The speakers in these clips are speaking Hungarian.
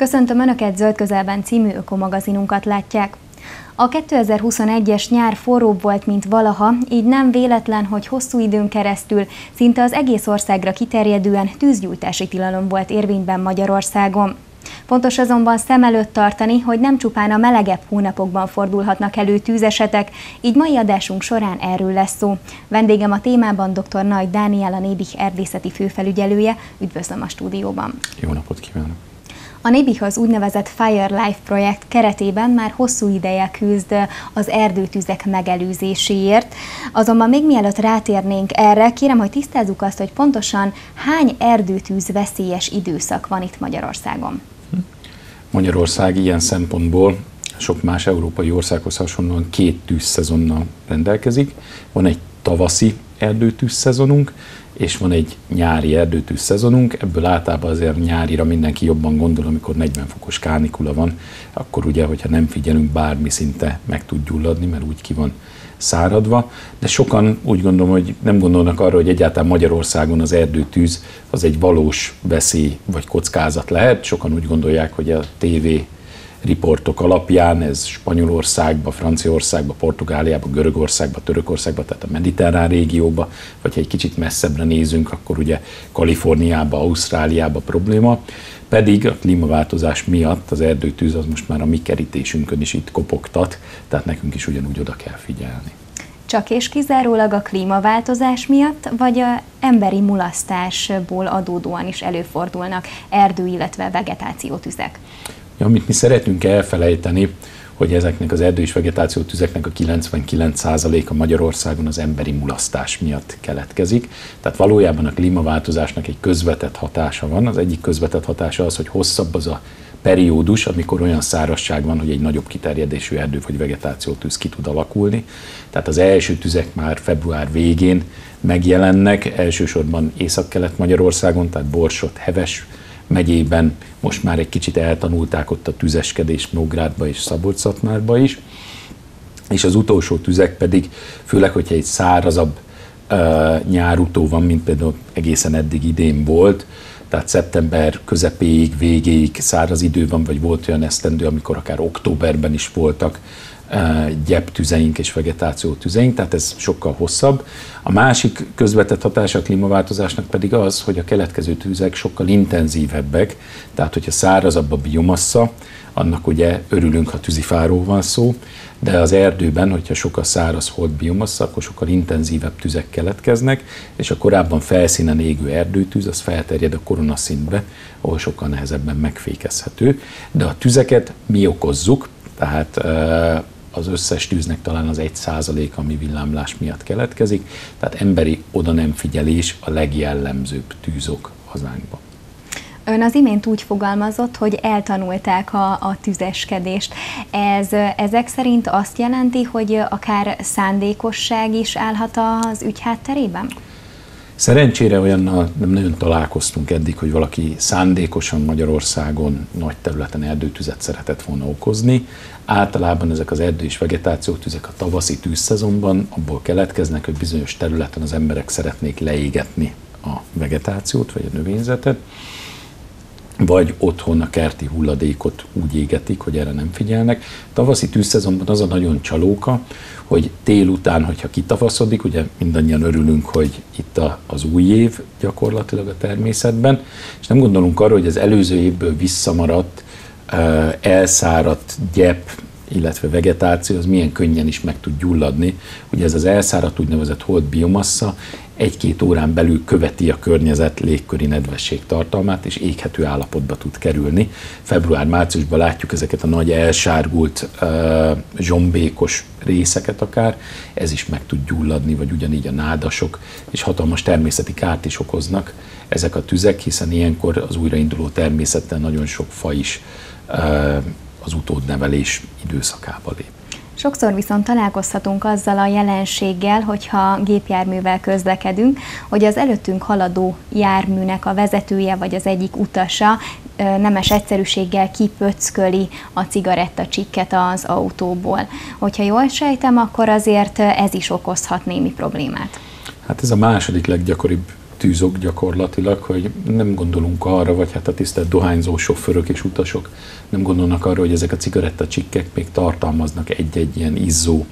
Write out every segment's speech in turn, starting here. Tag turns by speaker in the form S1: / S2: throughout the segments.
S1: Köszöntöm Önöket Zöld Közelben című ökomagazinunkat látják. A 2021-es nyár forróbb volt, mint valaha, így nem véletlen, hogy hosszú időn keresztül szinte az egész országra kiterjedően tűzgyújtási tilalom volt érvényben Magyarországon. Fontos azonban szem előtt tartani, hogy nem csupán a melegebb hónapokban fordulhatnak elő tűzesetek, így mai adásunk során erről lesz szó. Vendégem a témában dr. Nagy Dániel, a Nébih erdészeti főfelügyelője. Üdvözlöm a stúdióban.
S2: Jó napot kívánok!
S1: A Nébih az úgynevezett Fire Life projekt keretében már hosszú ideje küzd az erdőtüzek megelőzéséért. Azonban még mielőtt rátérnénk erre, kérem, hogy tisztázzuk azt, hogy pontosan hány erdőtűz veszélyes időszak van itt Magyarországon.
S2: Magyarország ilyen szempontból sok más európai országhoz hasonlóan két tűzszezonnal rendelkezik. Van egy tavaszi erdőtűzszezonunk, és van egy nyári erdőtűz szezonunk, ebből általában azért nyárira mindenki jobban gondol, amikor 40 fokos kánikula van, akkor ugye, hogyha nem figyelünk, bármi szinte meg tud gyulladni, mert úgy ki van száradva, de sokan úgy gondolom, hogy nem gondolnak arra, hogy egyáltalán Magyarországon az erdőtűz az egy valós veszély vagy kockázat lehet. Sokan úgy gondolják, hogy a TV riportok alapján, ez Spanyolországba, Franciaországba, Portugáliába, Görögországba, Törökországba, tehát a mediterrán régióba, vagy ha egy kicsit messzebbre nézünk, akkor ugye Kaliforniába, Ausztráliába probléma, pedig a klímaváltozás miatt az erdőtűz az most már a mi kerítésünkön is itt kopogtat, tehát nekünk is ugyanúgy oda kell figyelni.
S1: Csak és kizárólag a klímaváltozás miatt, vagy a emberi mulasztásból adódóan is előfordulnak erdő, illetve vegetációtüzek?
S2: Amit mi szeretünk elfelejteni, hogy ezeknek az erdő és vegetáció tüzeknek a 99%-a Magyarországon az emberi mulasztás miatt keletkezik. Tehát valójában a klímaváltozásnak egy közvetett hatása van. Az egyik közvetett hatása az, hogy hosszabb az a periódus, amikor olyan szárazság van, hogy egy nagyobb kiterjedésű erdő vagy vegetáció tűz ki tud alakulni. Tehát az első tüzek már február végén megjelennek, elsősorban Észak-Kelet-Magyarországon, tehát Borsot, Heves megyében. Most már egy kicsit eltanulták ott a tüzeskedést Nógrádba és szabolcs is, és az utolsó tüzek pedig, főleg, hogyha egy szárazabb uh, nyárutó van, mint például egészen eddig idén volt, tehát szeptember közepéig, végéig száraz idő van, vagy volt olyan esztendő, amikor akár októberben is voltak gyeptüzeink és vegetáció tüzeink, tehát ez sokkal hosszabb. A másik közvetett hatása a klímaváltozásnak pedig az, hogy a keletkező tüzek sokkal intenzívebbek, tehát hogyha szárazabb a biomassa, annak ugye örülünk, ha tűzifáról van szó, de az erdőben, hogyha sokkal száraz hold biomassa, akkor sokkal intenzívebb tüzek keletkeznek, és a korábban felszínen égő erdőtűz, az felterjed a koronaszintbe, ahol sokkal nehezebben megfékezhető. De a tüzeket mi okozzuk, tehát az összes tűznek talán az egy százalék, ami villámlás miatt keletkezik, tehát emberi oda nem figyelés a legjellemzőbb tűzok hazánkban.
S1: Ön az imént úgy fogalmazott, hogy eltanulták a, a tüzeskedést. Ez ezek szerint azt jelenti, hogy akár szándékosság is állhat az ügy hátterében?
S2: Szerencsére olyannal nem nagyon találkoztunk eddig, hogy valaki szándékosan Magyarországon nagy területen erdőtüzet szeretett volna okozni. Általában ezek az erdő és vegetációtüzek a tavaszi tűzszezonban abból keletkeznek, hogy bizonyos területen az emberek szeretnék leégetni a vegetációt vagy a növényzetet, vagy otthon a kerti hulladékot úgy égetik, hogy erre nem figyelnek. Tavaszi tűzszezonban az a nagyon csalóka, hogy tél után, hogyha kitavaszodik, ugye mindannyian örülünk, hogy itt a, az új év gyakorlatilag a természetben, és nem gondolunk arra, hogy az előző évből visszamaradt, elszáradt gyep, illetve vegetáció, az milyen könnyen is meg tud gyulladni. Ugye ez az elszáradt úgynevezett hold biomassa egy-két órán belül követi a környezet légköri nedvesség tartalmát, és éghető állapotba tud kerülni. Február-márciusban látjuk ezeket a nagy elsárgult, zsombékos részeket akár, ez is meg tud gyulladni, vagy ugyanígy a nádasok, és hatalmas természeti kárt is okoznak ezek a tüzek, hiszen ilyenkor az újrainduló természettel nagyon sok fa is az utódnevelés időszakába lép.
S1: Sokszor viszont találkozhatunk azzal a jelenséggel, hogyha gépjárművel közlekedünk, hogy az előttünk haladó járműnek a vezetője vagy az egyik utasa nemes egyszerűséggel kipöcköli a cigarettacsikket az autóból. Hogyha jól sejtem, akkor azért ez is okozhat némi problémát.
S2: Hát ez a második leggyakoribb alaptűzok gyakorlatilag, hogy nem gondolunk arra, vagy hát a tisztelt dohányzó sofőrök és utasok nem gondolnak arra, hogy ezek a cigarettacsikkek még tartalmaznak egy-egy ilyen izzó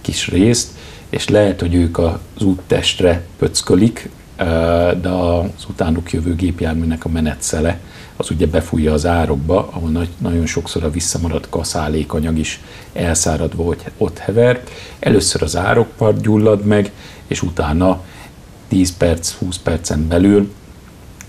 S2: kis részt, és lehet, hogy ők az úttestre pöckölik, de az utánuk jövő gépjárműnek a menetszele az ugye befújja az árokba, ahol nagy, nagyon sokszor a visszamaradt kaszálékanyag is elszáradva hogy ott hever. Először az árokpart gyullad meg, és utána 10 perc, 20 percen belül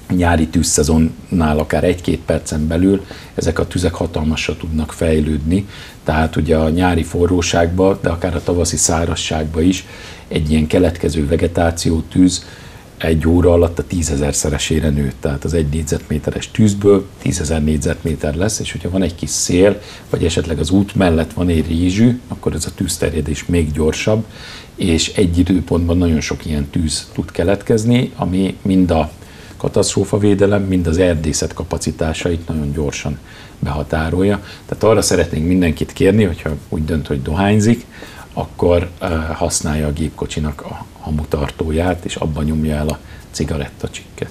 S2: nyári tűzszezonnál akár egy-két percen belül ezek a tüzek hatalmasra tudnak fejlődni, tehát ugye a nyári forróságba, de akár a tavaszi szárazságba is egy ilyen keletkező vegetáció tűz egy óra alatt a tízezerszeresére nőtt. Tehát az egy négyzetméteres tűzből tízezer négyzetméter lesz, és hogyha van egy kis szél, vagy esetleg az út mellett van egy rézsű, akkor ez a tűzterjedés még gyorsabb, és egy időpontban nagyon sok ilyen tűz tud keletkezni, ami mind a katasztrófavédelem, mind az erdészet kapacitásait nagyon gyorsan behatárolja. Tehát arra szeretnénk mindenkit kérni, hogyha úgy dönt, hogy dohányzik, akkor használja a gépkocsinak a hamutartóját, és abban nyomja el a cigarettacsikket.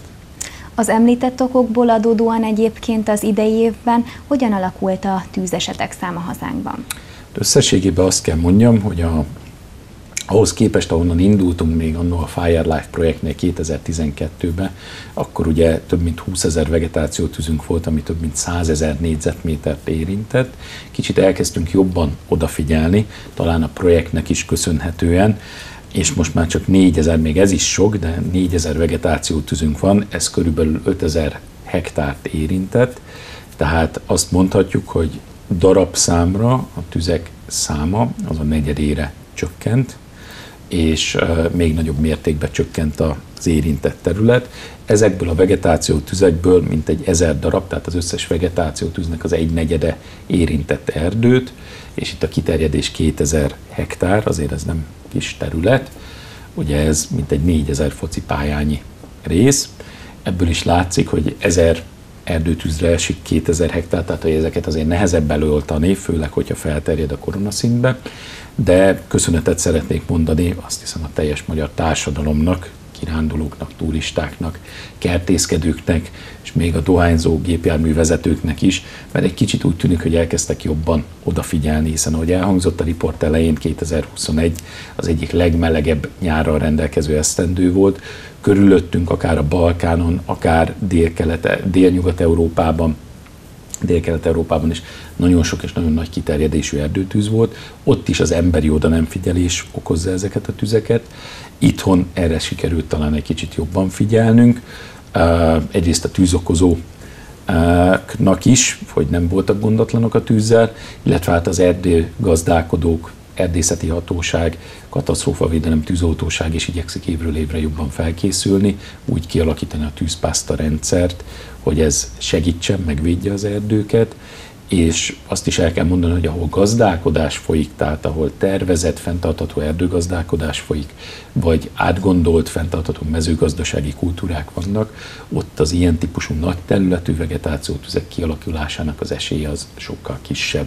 S1: Az említett okokból adódóan egyébként az idei évben hogyan alakult a tűzesetek száma hazánkban?
S2: Összességében azt kell mondjam, hogy a ahhoz képest, ahonnan indultunk még annó a Fire Life projektnél 2012-ben, akkor ugye több mint 20 ezer vegetációtűzünk volt, ami több mint 100 ezer négyzetmétert érintett. Kicsit elkezdtünk jobban odafigyelni, talán a projektnek is köszönhetően, és most már csak 4000, még ez is sok, de 4000 vegetációtűzünk van, ez körülbelül 5000 hektárt érintett, tehát azt mondhatjuk, hogy darabszámra a tüzek száma az a negyedére csökkent, és még nagyobb mértékben csökkent az érintett terület. Ezekből a vegetáció tüzekből mintegy ezer darab, tehát az összes vegetáció tűznek az egy negyede érintett erdőt, és itt a kiterjedés 2000 hektár, azért ez nem kis terület, ugye ez mintegy 4000 foci pályányi rész. Ebből is látszik, hogy 1000 erdőtűzre esik 2000 hektár, tehát hogy ezeket azért nehezebb előoltani, főleg, hogyha felterjed a koronaszintbe de köszönetet szeretnék mondani azt hiszem a teljes magyar társadalomnak, kirándulóknak, turistáknak, kertészkedőknek, és még a dohányzó gépjárművezetőknek is, mert egy kicsit úgy tűnik, hogy elkezdtek jobban odafigyelni, hiszen ahogy elhangzott a riport elején, 2021 az egyik legmelegebb nyárral rendelkező esztendő volt, körülöttünk akár a Balkánon, akár dél-nyugat-európában Dél-Kelet-Európában is nagyon sok és nagyon nagy kiterjedésű erdőtűz volt. Ott is az emberi oda nem figyelés okozza ezeket a tüzeket. Itthon erre sikerült talán egy kicsit jobban figyelnünk. Egyrészt a tűzokozó nak is, hogy nem voltak gondatlanok a tűzzel, illetve hát az erdőgazdálkodók, erdészeti hatóság, katasztrófavédelem, tűzoltóság is igyekszik évről évre jobban felkészülni, úgy kialakítani a tűzpászta rendszert, hogy ez segítsen, megvédje az erdőket, és azt is el kell mondani, hogy ahol gazdálkodás folyik, tehát ahol tervezett, fenntartható erdőgazdálkodás folyik, vagy átgondolt, fenntartható mezőgazdasági kultúrák vannak, ott az ilyen típusú nagy területű vegetációtüzek kialakulásának az esélye az sokkal kisebb.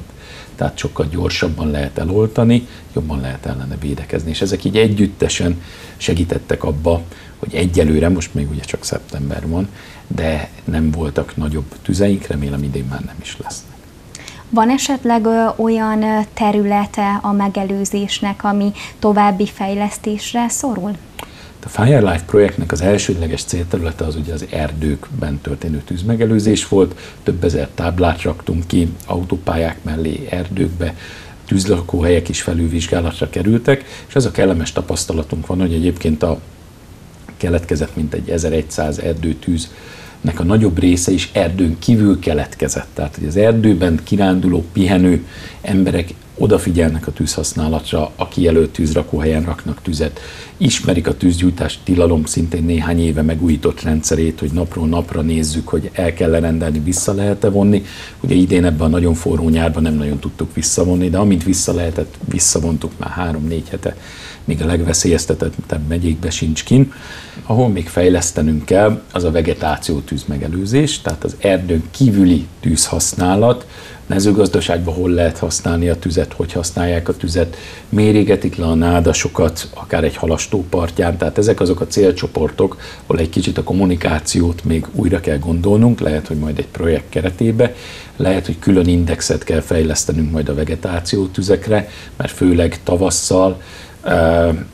S2: Tehát sokkal gyorsabban lehet eloltani, jobban lehet ellene védekezni. És ezek így együttesen segítettek abba, hogy egyelőre, most még ugye csak szeptember van, de nem voltak nagyobb tüzeink, remélem idén már nem is lesznek.
S1: Van esetleg olyan területe a megelőzésnek, ami további fejlesztésre szorul?
S2: A Fire Life projektnek az elsődleges célterülete az ugye az erdőkben történő tűzmegelőzés volt. Több ezer táblát raktunk ki autópályák mellé, erdőkbe, tűzlakóhelyek is felülvizsgálatra kerültek, és ez a kellemes tapasztalatunk van, hogy egyébként a keletkezett mint egy 1100 erdőtűz nek a nagyobb része is erdőn kívül keletkezett. Tehát, hogy az erdőben kiránduló, pihenő emberek odafigyelnek a tűzhasználatra, a kijelölt tűzrakóhelyen raknak tüzet, ismerik a tűzgyújtás tilalom szintén néhány éve megújított rendszerét, hogy napról napra nézzük, hogy el kell rendelni, vissza lehet-e vonni. Ugye idén ebben a nagyon forró nyárban nem nagyon tudtuk visszavonni, de amint vissza lehetett, visszavontuk már három-négy hete, még a legveszélyeztetettebb megyékbe sincs kin. Ahol még fejlesztenünk kell, az a vegetáció tűzmegelőzés, tehát az erdőn kívüli tűzhasználat, mezőgazdaságban hol lehet használni a tüzet, hogy használják a tüzet, mérégetik le a nádasokat, akár egy halastó partján, tehát ezek azok a célcsoportok, ahol egy kicsit a kommunikációt még újra kell gondolnunk, lehet, hogy majd egy projekt keretébe, lehet, hogy külön indexet kell fejlesztenünk majd a vegetáció tüzekre, mert főleg tavasszal,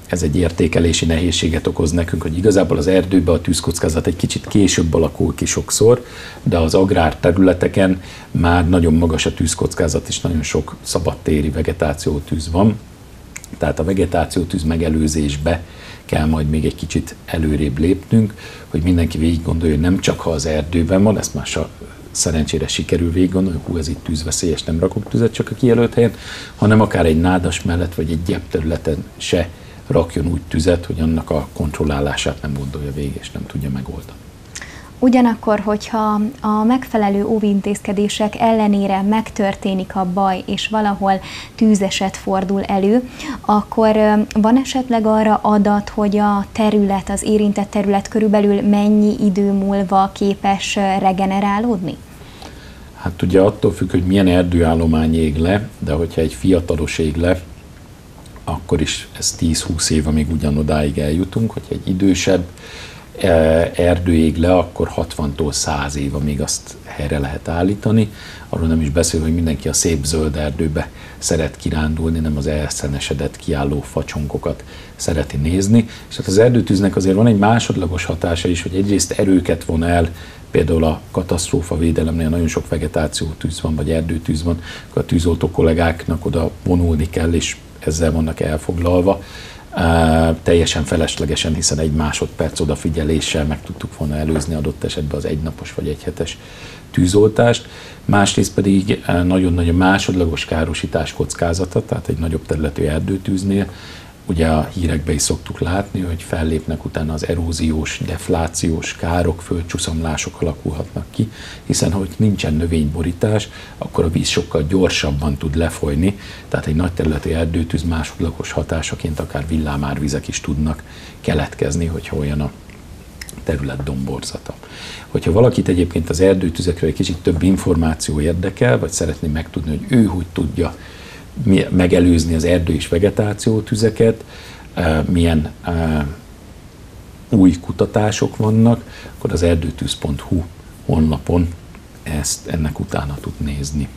S2: ez egy értékelési nehézséget okoz nekünk, hogy igazából az erdőben a tűzkockázat egy kicsit később alakul ki sokszor, de az agrár területeken már nagyon magas a tűzkockázat, és nagyon sok szabadtéri vegetáció tűz van. Tehát a vegetáció tűz megelőzésbe kell majd még egy kicsit előrébb lépnünk, hogy mindenki végig gondolja, hogy nem csak ha az erdőben van, ezt már szerencsére sikerül végig gondolni, hú, ez itt tűzveszélyes, nem rakok tüzet csak a kijelölt helyen, hanem akár egy nádas mellett, vagy egy gyep területen se rakjon úgy tüzet, hogy annak a kontrollálását nem gondolja végig, és nem tudja megoldani.
S1: Ugyanakkor, hogyha a megfelelő óvintézkedések ellenére megtörténik a baj, és valahol tűzeset fordul elő, akkor van esetleg arra adat, hogy a terület, az érintett terület körülbelül mennyi idő múlva képes regenerálódni?
S2: Hát ugye attól függ, hogy milyen erdőállomány ég le, de hogyha egy fiatalos ég le, akkor is ez 10-20 év, amíg ugyanodáig eljutunk, hogy egy idősebb E, erdő ég le, akkor 60-tól 100 év, amíg azt helyre lehet állítani. Arról nem is beszél, hogy mindenki a szép zöld erdőbe szeret kirándulni, nem az elszenesedett kiálló facsonkokat szereti nézni. És hát az erdőtűznek azért van egy másodlagos hatása is, hogy egyrészt erőket von el, például a katasztrófa védelemnél nagyon sok vegetáció tűz van, vagy erdőtűz van, akkor a tűzoltó kollégáknak oda vonulni kell, és ezzel vannak elfoglalva teljesen feleslegesen, hiszen egy másodperc odafigyeléssel meg tudtuk volna előzni adott esetben az egynapos vagy egyhetes tűzoltást. Másrészt pedig nagyon-nagyon másodlagos károsítás kockázata, tehát egy nagyobb területű erdőtűznél ugye a hírekben is szoktuk látni, hogy fellépnek utána az eróziós, deflációs károk, földcsúszamlások alakulhatnak ki, hiszen hogy nincsen növényborítás, akkor a víz sokkal gyorsabban tud lefolyni, tehát egy nagy területi erdőtűz másodlagos hatásaként akár villámárvizek is tudnak keletkezni, hogyha olyan a terület domborzata. Hogyha valakit egyébként az erdőtüzekről egy kicsit több információ érdekel, vagy szeretné megtudni, hogy ő hogy tudja megelőzni az erdő és vegetáció tüzeket, milyen új kutatások vannak, akkor az erdőtűz.hu honlapon ezt ennek utána tud nézni.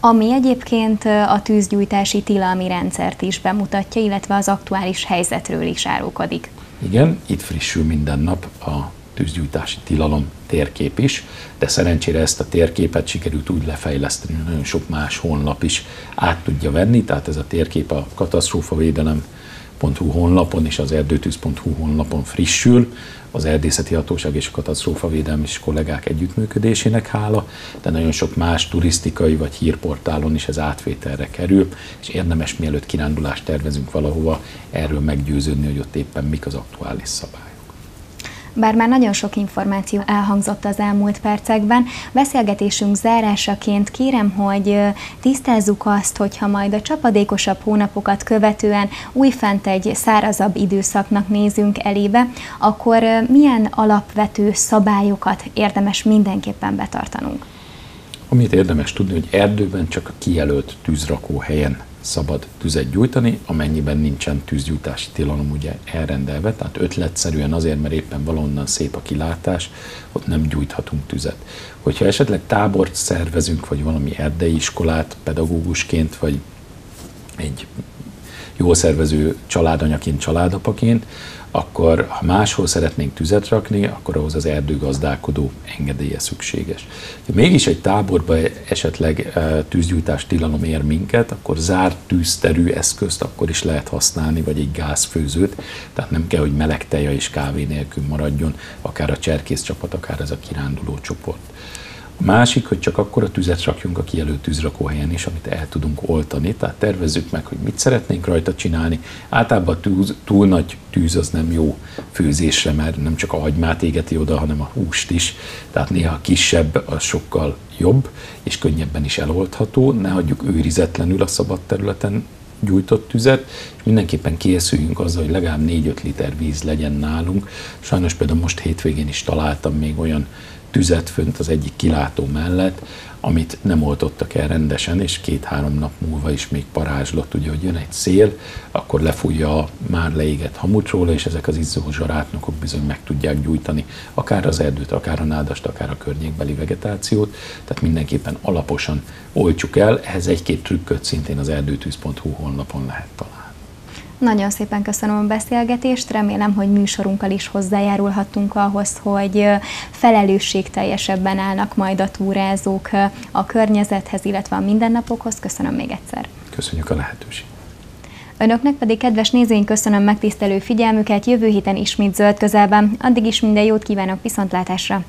S1: Ami egyébként a tűzgyújtási tilalmi rendszert is bemutatja, illetve az aktuális helyzetről is árulkodik.
S2: Igen, itt frissül minden nap a tűzgyújtási tilalom térkép is, de szerencsére ezt a térképet sikerült úgy lefejleszteni, hogy nagyon sok más honlap is át tudja venni, tehát ez a térkép a katasztrófavédelem.hu honlapon és az erdőtűz.hu honlapon frissül, az erdészeti hatóság és a katasztrófavédelmi is kollégák együttműködésének hála, de nagyon sok más turisztikai vagy hírportálon is ez átvételre kerül, és érdemes mielőtt kirándulást tervezünk valahova, erről meggyőződni, hogy ott éppen mik az aktuális szabály.
S1: Bár már nagyon sok információ elhangzott az elmúlt percekben, beszélgetésünk zárásaként kérem, hogy tisztázzuk azt, hogyha majd a csapadékosabb hónapokat követően újfent egy szárazabb időszaknak nézünk elébe, akkor milyen alapvető szabályokat érdemes mindenképpen betartanunk?
S2: Amit érdemes tudni, hogy erdőben csak a kijelölt tűzrakó helyen szabad tüzet gyújtani, amennyiben nincsen tűzgyújtási tilalom ugye elrendelve, tehát ötletszerűen azért, mert éppen valonnan szép a kilátás, ott nem gyújthatunk tüzet. Hogyha esetleg tábort szervezünk, vagy valami erdei iskolát pedagógusként, vagy egy jól szervező családanyaként, családapaként, akkor ha máshol szeretnénk tüzet rakni, akkor ahhoz az erdőgazdálkodó engedélye szükséges. Ha mégis egy táborba esetleg e, tűzgyújtás tilalom ér minket, akkor zárt tűzterű eszközt akkor is lehet használni, vagy egy gázfőzőt, tehát nem kell, hogy meleg teja és kávé nélkül maradjon, akár a cserkész csapat, akár ez a kiránduló csoport. Másik, hogy csak akkor a tüzet rakjunk a kijelölt tűzrakóhelyen is, amit el tudunk oltani, tehát tervezzük meg, hogy mit szeretnénk rajta csinálni. Általában a tűz, túl nagy tűz az nem jó főzésre, mert nem csak a hagymát égeti oda, hanem a húst is, tehát néha kisebb, az sokkal jobb, és könnyebben is eloltható. Ne hagyjuk őrizetlenül a szabad területen gyújtott tüzet, és mindenképpen készüljünk azzal, hogy legalább 4-5 liter víz legyen nálunk. Sajnos például most hétvégén is találtam még olyan tüzet fönt az egyik kilátó mellett, amit nem oltottak el rendesen, és két-három nap múlva is még parázslott, ugye, hogy jön egy szél, akkor lefújja a már leégett hamut róla, és ezek az izzó zsarátnokok bizony meg tudják gyújtani akár az erdőt, akár a nádast, akár a környékbeli vegetációt, tehát mindenképpen alaposan oltjuk el, ehhez egy-két trükköt szintén az erdőtűz.hu honlapon lehet találni.
S1: Nagyon szépen köszönöm a beszélgetést, remélem, hogy műsorunkkal is hozzájárulhattunk ahhoz, hogy felelősségteljesebben állnak majd a túrázók a környezethez, illetve a mindennapokhoz. Köszönöm még egyszer.
S2: Köszönjük a lehetőséget.
S1: Önöknek pedig, kedves nézőink, köszönöm megtisztelő figyelmüket, jövő héten ismét zöld közelben. Addig is minden jót kívánok, viszontlátásra!